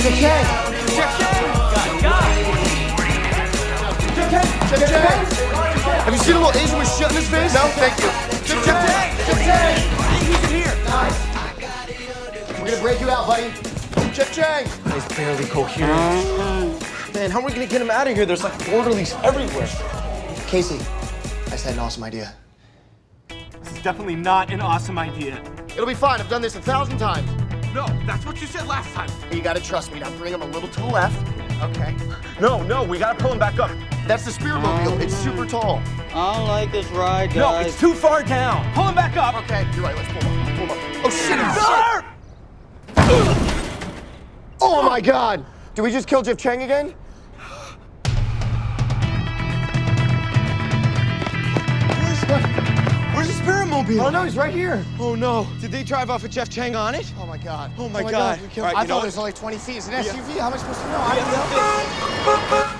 Have you seen a little Asian with shit in his face? No, thank you. Jaquet. Jaquet. He's in here. Nice. We're gonna break you out, buddy. Chang! He's barely coherent. Man, how are we gonna get him out of here? There's like orderlies everywhere. Casey, I just had an awesome idea. This is definitely not an awesome idea. It'll be fine. I've done this a thousand times. No, that's what you said last time. You gotta trust me. Now bring him a little to the left. Okay. No, no, we gotta pull him back up. That's the Spearmobile. It's super tall. I don't like this ride, guys. No, it's too far down. Pull him back up. Okay, you're right. Let's pull him up. Pull him up. Oh shit! Sir! Oh my god! Did we just kill Jeff Chang again? The Spiritmobile? Oh no, he's right here. Oh no. Did they drive off with Jeff Chang on it? Oh my god. Oh my oh, God. we killed- All right, I thought what? it was only 20 feet. It's an Yeah. SUV. How am I supposed to know? I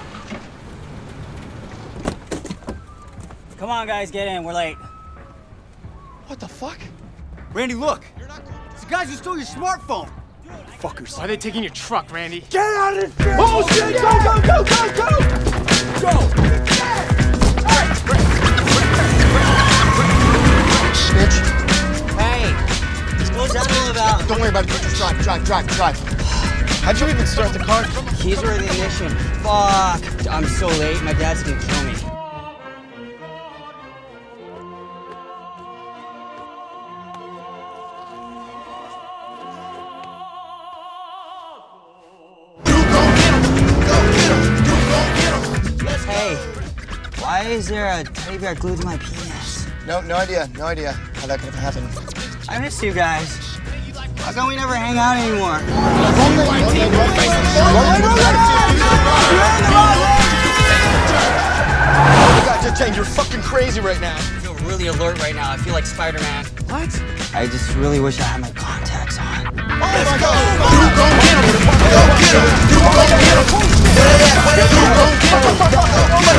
Come on, guys, get in. We're late. What the fuck? Randy, look. It's The guys who stole your smartphone. Fuckers. Why are they taking your truck, Randy? Get out of here! Oh shit! Go, go, go, go, go! Go! Worry about it. Just drive, drive, drive, drive. How'd you even start the car? Keys were in the ignition. Fuck. I'm so late. My dad's gonna kill me. Hey, why is there a teddy bear glued to my penis? No, no idea. No idea how that could have happened. I miss you guys. How come we never hang out anymore? You got to change. You're fucking crazy right now. I feel really alert right now. I feel like Spider-Man. What? I just really wish I had my contacts on. Oh Let's go! You gon' get him! Go get him! You gon' get him! You gon' get him!